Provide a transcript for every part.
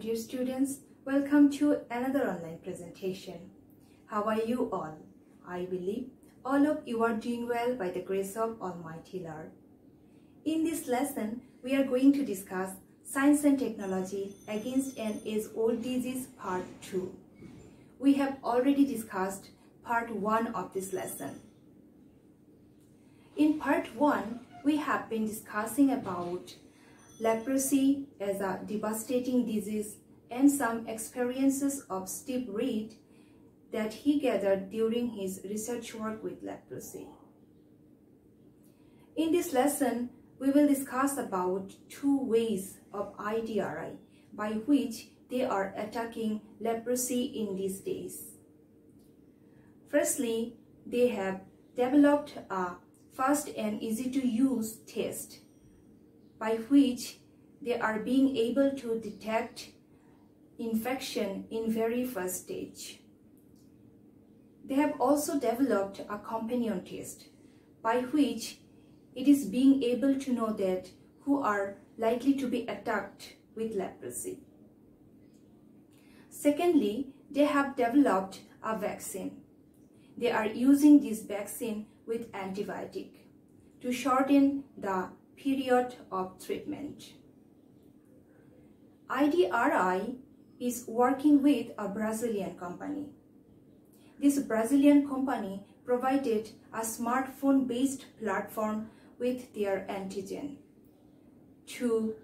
dear students. Welcome to another online presentation. How are you all? I believe all of you are doing well by the grace of Almighty Lord. In this lesson, we are going to discuss Science and Technology Against an Age-Old Disease Part 2. We have already discussed Part 1 of this lesson. In Part 1, we have been discussing about leprosy as a devastating disease and some experiences of Steve Reed that he gathered during his research work with leprosy. In this lesson, we will discuss about two ways of IDRI by which they are attacking leprosy in these days. Firstly, they have developed a fast and easy to use test by which they are being able to detect infection in very first stage. They have also developed a companion test by which it is being able to know that who are likely to be attacked with leprosy. Secondly, they have developed a vaccine. They are using this vaccine with antibiotic to shorten the period of treatment. IDRI is working with a Brazilian company. This Brazilian company provided a smartphone-based platform with their antigen to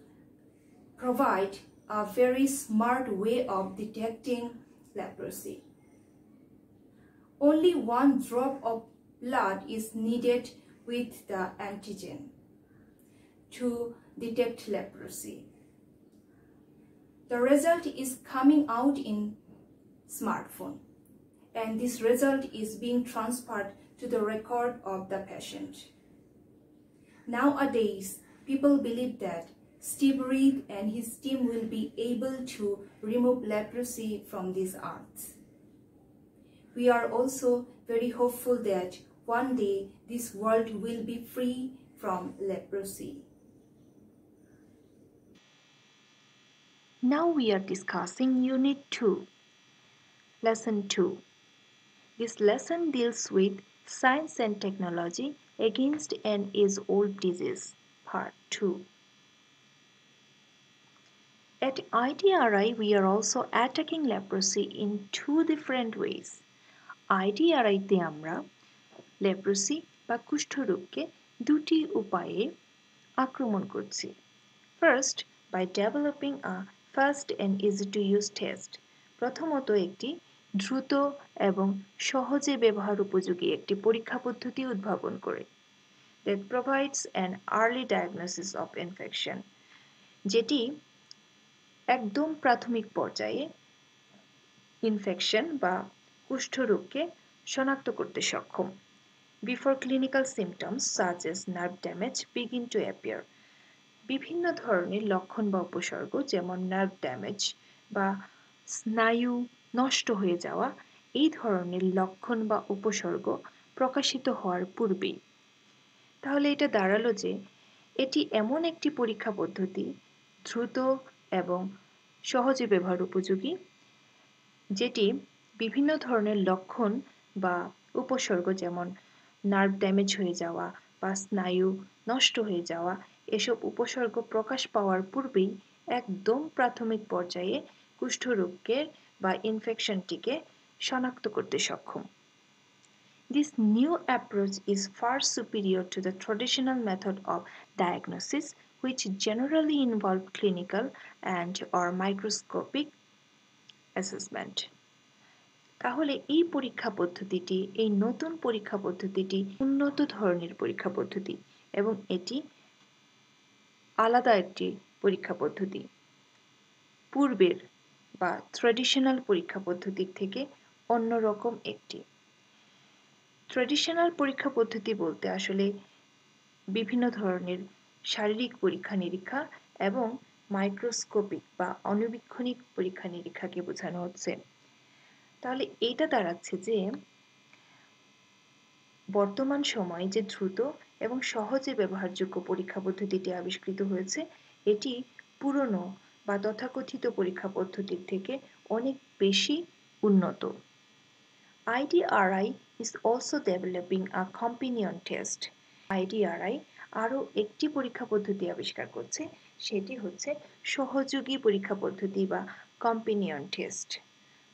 provide a very smart way of detecting leprosy. Only one drop of blood is needed with the antigen to detect leprosy. The result is coming out in smartphone and this result is being transferred to the record of the patient. Nowadays, people believe that Steve Reed and his team will be able to remove leprosy from this earth. We are also very hopeful that one day this world will be free from leprosy. Now we are discussing Unit 2, Lesson 2. This lesson deals with Science and Technology Against an Age-Old Disease, Part 2. At IDRI, we are also attacking leprosy in two different ways. IDRI-তে আমরা leprosy বা কুষ্ঠরোগকে দুটি উপায়ে আক্রমণ করছি first by developing a fast and easy to use test প্রথমত একটি দ্রুত এবং সহজে ব্যবহার উপযোগী একটি পরীক্ষা পদ্ধতি উদ্ভাবন করে that provides an early diagnosis of infection যেটি একদম প্রাথমিক পর্যায়ে ইনফেকশন বা কুষ্ঠরোগকে শনাক্ত করতে সক্ষম। Before clinical symptoms such as nerve damage begin to appear বিভিন্ন ধরনের লক্ষণ বা উপসর্গ, যেমন নার্ভ ড্যামেজ বা স্নায়ু নষ্ট হয়ে যাওয়া, এই ধরনের লক্ষণ বা উপসর্গ প্রকাশিত হওয়ার পূর্বেই তাহলে এটা দাঁড়াল যে, এটি এমন একটি পরীক্ষা পদ্ধতি, দ্রুত এবং সহজে ব্যবহার উপযোগী, যেটি বিভিন্ন ধরনের লক্ষণ বা উপসর্গ, যেমন নার্ভ ড্যামেজ হয়ে যাওয়া বা স্নায়ু নষ্ট হয়ে যাওয়া এসব উপসর্গ প্রকাশ পাওয়ার পূর্বেই একদম প্রাথমিক পর্যায়ে কুষ্ঠরোগকে বা ইনফেকশনটিকে শনাক্ত করতে সক্ষম। This new approach is far superior to the traditional method of diagnosis which generally involve clinical and or microscopic assessment তাহলে এই পরীক্ষা পদ্ধতিটি, এই নতুন পরীক্ষা পদ্ধতিটি উন্নত ধরনের পরীক্ষা পদ্ধতি এবং এটি আলাদা একটি পরীক্ষা পদ্ধতি। পূর্বের বা ট্র্যাডিশনাল পরীক্ষা পদ্ধতির থেকে অন্যরকম একটি। ট্র্যাডিশনাল পরীক্ষা পদ্ধতি বলতে আসলে বিভিন্ন ধরনের শারীরিক পরীক্ষা নিরীক্ষা এবং মাইক্রোস্কোপিক বা অণুবীক্ষণিক পরীক্ষা নিরীক্ষাকে বোঝানো হচ্ছে। তাহলে এইটা দাঁড়াচ্ছে যে বর্তমান সময়ে যে দ্রুত এবং সহজে ব্যবহারযোগ্য পরীক্ষা পদ্ধতিটি আবিষ্কৃত হয়েছে। এটি পুরনো বা তথাকথিত পরীক্ষা পদ্ধতির থেকে অনেক বেশি উন্নত। IDRI is also developing a companion test IDRI আরও একটি পরীক্ষা পদ্ধতি আবিষ্কার করছে, সেটি হচ্ছে সহযোগী পরীক্ষা পদ্ধতি বা companion test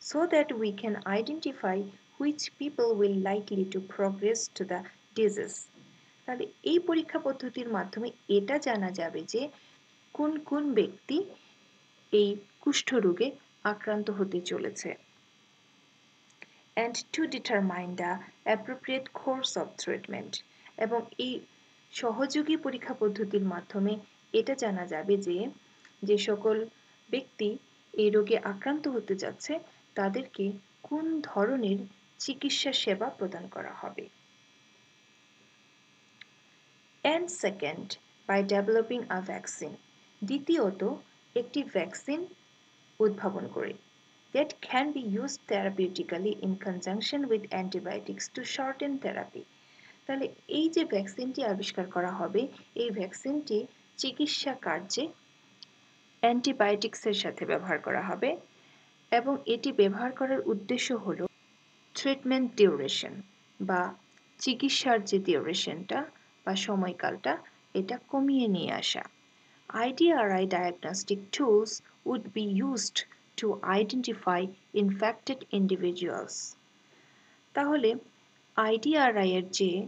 so that we can identify which people will likely to progress to the disease তাহলে এই পরীক্ষা পদ্ধতির মাধ্যমে এটা জানা যাবে যে কোন কোন ব্যক্তি এই কুষ্ঠরোগে আক্রান্ত হতে চলেছে। And to determine the appropriate course of treatment. এবং এই সহযোগী পরীক্ষা পদ্ধতির মাধ্যমে এটা জানা যাবে যে যে সকল ব্যক্তি এই রোগে আক্রান্ত হতে যাচ্ছে, তাদেরকে কোন ধরনের চিকিৎসা সেবা প্রদান করা হবে। And second by developing a vaccine. দ্বিতীয়ত, একটি ভ্যাকসিন উদ্ভাবন করে। That can be used therapeutically in conjunction with antibiotics to shorten therapy. তাহলে এই যে ভ্যাকসিনটি আবিষ্কার করা হবে, এই ভ্যাকসিনটি চিকিৎসা কার্যে অ্যান্টিবায়োটিক্সের সাথে ব্যবহার করা হবে এবং এটি ব্যবহার করার উদ্দেশ্য হল ট্রিটমেন্ট ডিউরেশন বা চিকিৎসার যে ডিউরেশনটা বা সময়কালটা এটা কমিয়ে নিয়ে আসা। IDRI diagnostic tools would be used to identify infected individuals. তাহলে আইডিআরআই এর যে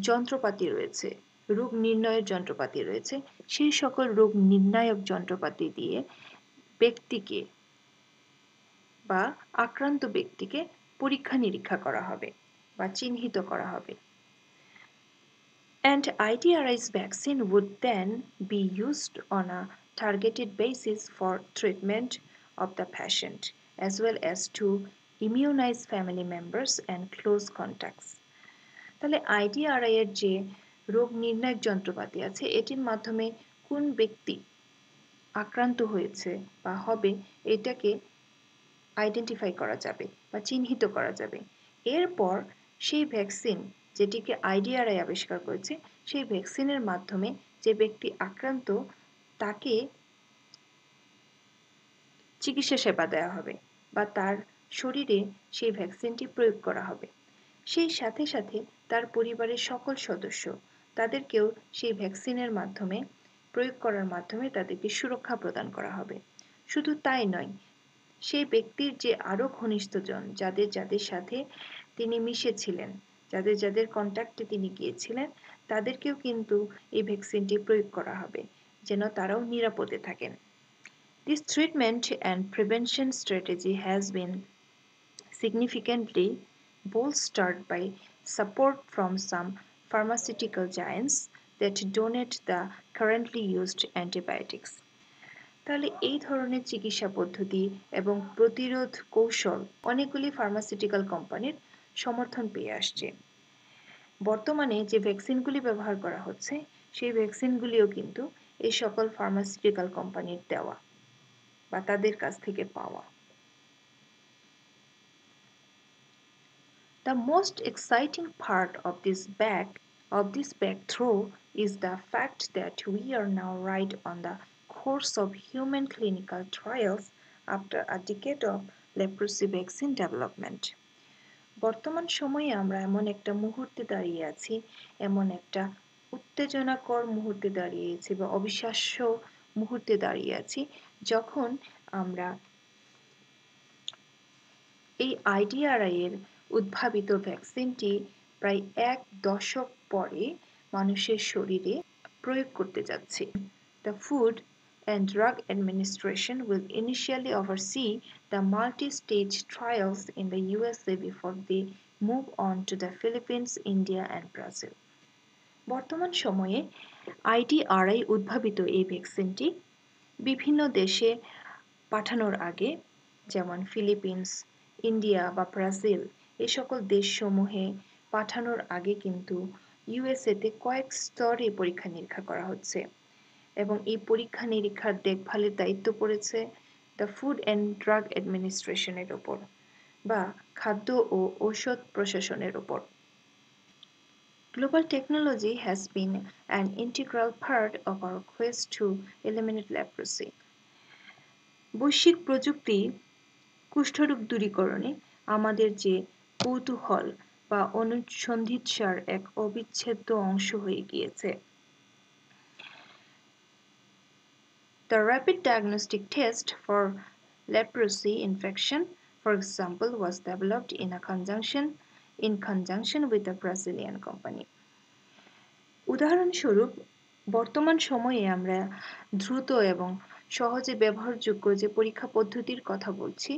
যন্ত্রপাতি রয়েছে, রোগ নির্ণয়ের যন্ত্রপাতি রয়েছে, সেই সকল রোগ নির্ণায়ক যন্ত্রপাতি দিয়ে ব্যক্তিকে বা আক্রান্ত ব্যক্তিকে পরীক্ষা নিরীক্ষা করা হবে বা চিহ্নিত করা হবে। And IDRI's vaccine would then be used on a targeted basis for treatment of the patient as well as to immunize family members and close contacts তাহলে আইডিআরআই এর যে রোগ নির্ণায়ক যন্ত্রপাতি আছে এটির মাধ্যমে কোন ব্যক্তি আক্রান্ত হয়েছে বা হবে এটাকে আইডেন্টিফাই করা যাবে বা চিহ্নিত করা যাবে এরপর সেই ভ্যাকসিন যেটিকে আইডিআরআই আবিষ্কার করেছে, সেই ভ্যাকসিনের মাধ্যমে যে ব্যক্তি আক্রান্ত, তাকে চিকিৎসা সেবা দেওয়া হবে বা তার শরীরে সেই ভ্যাকসিনটি প্রয়োগ করা হবে। সেই সাথে সাথে তার পরিবারের সকল সদস্য তাদেরকেও সেই ভ্যাকসিনের মাধ্যমে, প্রয়োগ করার মাধ্যমে তাদেরকে সুরক্ষা প্রদান করা হবে। শুধু তাই নয়, সেই ব্যক্তির যে আরও ঘনিষ্ঠজন, যাদের যাদের সাথে তিনি মিশেছিলেন যাদের যাদের কন্ট্যাক্টে তিনি গিয়েছিলেন, তাদেরকেও কিন্তু এই ভ্যাকসিনটি প্রয়োগ করা হবে, যেন তারাও নিরাপদে থাকেন। This treatment and prevention strategy has been significantly bolstered by support from some pharmaceutical giants that donate the currently used antibiotics তাহলে এই ধরনের চিকিৎসা পদ্ধতি এবং প্রতিরোধ কৌশল অনেকগুলি ফার্মাসিউটিক্যাল কোম্পানির সমর্থন পেয়ে আসছে। বর্তমানে যে ভ্যাকসিনগুলি ব্যবহার করা হচ্ছে, সেই ভ্যাকসিনগুলিও কিন্তু এই সকল ফার্মাসিউটিক্যাল কোম্পানির দেওয়া বা তাদের কাছ থেকে পাওয়া। The most exciting part of this back of this breakthrough is the fact that we are now ride on the course of human clinical trials after a decade of leprosy vaccine development বর্তমান সময়ে আমরা এমন একটা মুহূর্তে দাঁড়িয়ে আছি, এমন একটা উত্তেজনাকর মুহূর্তে দাঁড়িয়েছি বা অবিশ্বাস্য মুহূর্তে দাঁড়িয়ে আছি যখন আমরা এই আইডিআরআই এর উদ্ভাবিত ভ্যাকসিনটি প্রায় এক দশক পরে মানুষের শরীরে প্রয়োগ করতে যাচ্ছি। The food and Drug Administration will initially oversee the multi-stage trials in the USA before they move on to the Philippines, India and Brazil. বর্তমান সময়ে আইডিআরআই উদ্ভাবিত এই ভ্যাকসিনটি বিভিন্ন দেশে পাঠানোর আগে যেমন ফিলিপিন্স ইন্ডিয়া বা ব্রাজিল এ সকল দেশসমূহে পাঠানোর আগে কিন্তু ইউএসএতে কয়েক স্তরে পরীক্ষা নিরীক্ষা করা হচ্ছে এবং এই পরীক্ষা নিরীক্ষার দেখভালের দায়িত্ব পড়েছে দ্য ফুড অ্যান্ড ড্রাগ অ্যাডমিনিস্ট্রেশনের ওপর বা খাদ্য ও ঔষধ প্রশাসনের ওপর Global technology has been an integral part of our quest to eliminate leprosy. বৈশ্বিক প্রযুক্তি কুষ্ঠরোগ দূরীকরণে আমাদের যে কৌতূহল বা অনুসন্ধিৎসার এক অবিচ্ছেদ্য অংশ হয়ে গিয়েছে The rapid diagnostic test for leprosy infection, for example, was developed in a conjunction in conjunction with a Brazilian company. উদাহরণস্বরূপ বর্তমান সময়ে আমরা দ্রুত এবং সহজে ব্যবহারযোগ্য যে পরীক্ষা পদ্ধতির কথা বলছি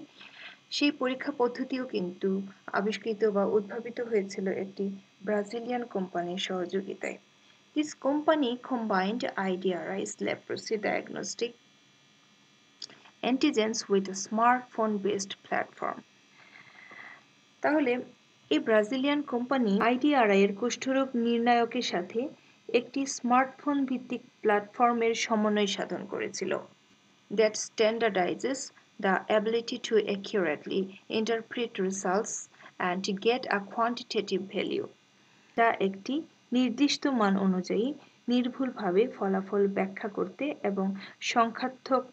সেই পরীক্ষা পদ্ধতিও কিন্তু আবিষ্কৃত বা উদ্ভাবিত হয়েছিল একটি ব্রাজিলিয়ান কোম্পানির সহযোগিতায় This company combined IDRI's leprosy diagnostic antigens with a smartphone-based platform. তাহলে, এই ব্রাজিলিয়ান কোম্পানি আইডিআরআই এর কুষ্ঠরোগ নির্ণায়কের সাথে একটি স্মার্টফোন ভিত্তিক প্ল্যাটফর্মের সমন্বয় সাধন করেছিল that standardises the ability to accurately interpret results and get a quantitative value যা একটি নির্দিষ্ট মান অনুযায়ী নির্ভুলভাবে ফলাফল ব্যাখ্যা করতে এবং সংখ্যাত্মক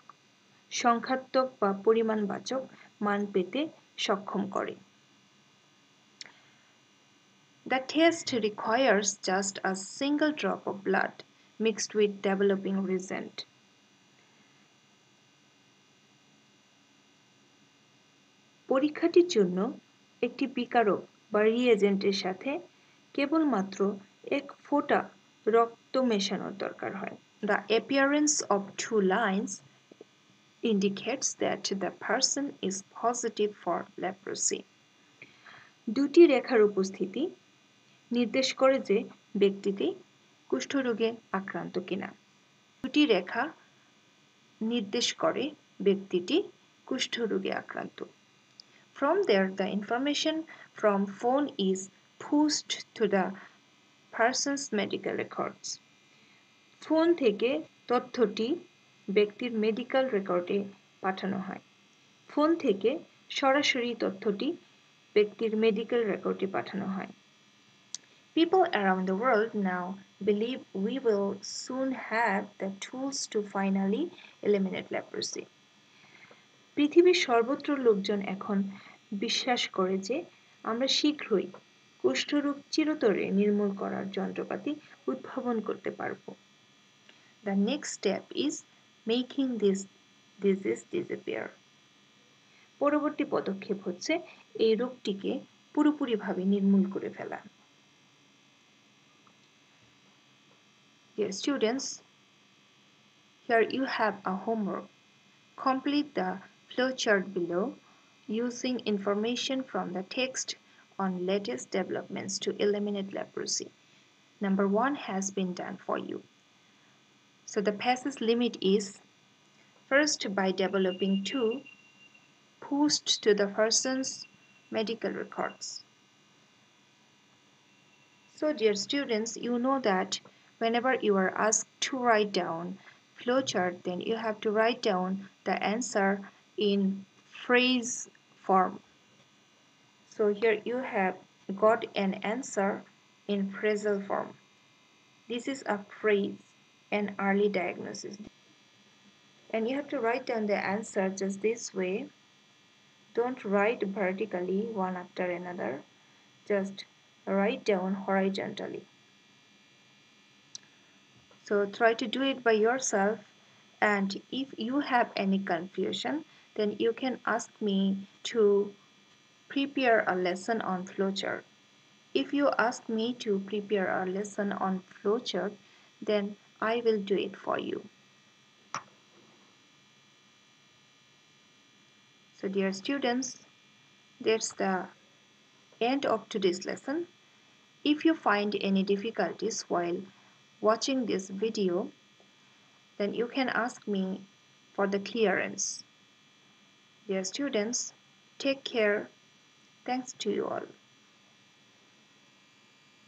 সংখ্যাত্মক বা পরিমাণবাচক মান পেতে সক্ষম করে The test requires just a single drop of blood mixed with developing resin. পরীক্ষাটির জন্য একটি বিকারক বা রিএজেন্টের সাথে কেবলমাত্র এক ফোঁটা রক্ত মেশানোর দরকার হয়। The appearance of two lines indicates that the person is positive for leprosy দুটি রেখার উপস্থিতি নির্দেশ করে যে ব্যক্তিটি কুষ্ঠরোগে আক্রান্ত কিনা। দুটি রেখা নির্দেশ করে ব্যক্তিটি কুষ্ঠরোগে আক্রান্ত। From there the information from phone is pushed to the person's medical records. Phone থেকে তথ্যটি ব্যক্তির মেডিকেল রেকর্ডে পাঠানো হয় ফোন থেকে সরাসরি তথ্যটি ব্যক্তির মেডিকেল রেকর্ডে পাঠানো হয় People around the world now believe we will soon have the tools to finally eliminate leprosy. পৃথিবীর সর্বত্র লোকজন এখন বিশ্বাস করে যে আমরা শীঘ্রই কুষ্ঠরোগ চিরতরে নির্মূল করার যন্ত্রপাতি উদ্ভাবন করতে পারব। The next step is making this disease disappear পরবর্তী পদক্ষেপ হচ্ছে এই রোগটিকে পুরোপুরিভাবে নির্মূল করে ফেলা। Dear students, here you have a homework. Complete the flowchart below using information from the text on latest developments to eliminate leprosy. Number one has been done for you. So the passage limit is first by developing two post to the person's medical records. So dear students, you know that whenever you are asked to write down flowchart then you have to write down the answer in phrase form so here you have got an answer in phrasal form. This is a phrase an early diagnosis. And you have to write down the answer just this way. Don't write vertically one after another. Just write down horizontally. So try to do it by yourself. And if you have any confusion then you can ask me to prepare a lesson on flowchart. If you ask me to prepare a lesson on flowchart then I will do it for you. So dear students, that's the end of today's lesson. If you find any difficulties while watching this video, then you can ask me for the clearance. Dear students, take care. Thanks to you all.